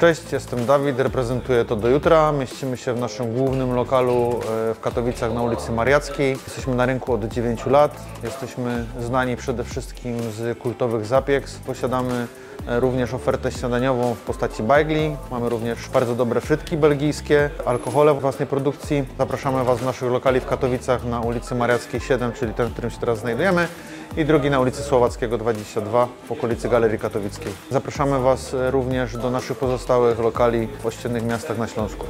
Cześć, jestem Dawid, reprezentuję to do jutra. Mieścimy się w naszym głównym lokalu e, w Katowicach na ulicy Mariackiej. Jesteśmy na rynku od 9 lat. Jesteśmy znani przede wszystkim z kultowych zapieks. Posiadamy e, również ofertę śniadaniową w postaci bajgli. Mamy również bardzo dobre frytki belgijskie, alkohole własnej produkcji. Zapraszamy Was z naszych lokali w Katowicach na ulicy Mariackiej 7, czyli ten, w którym się teraz znajdujemy i drugi na ulicy Słowackiego 22 w okolicy Galerii Katowickiej. Zapraszamy Was również do naszych pozostałych lokali w ościennych miastach na Śląsku.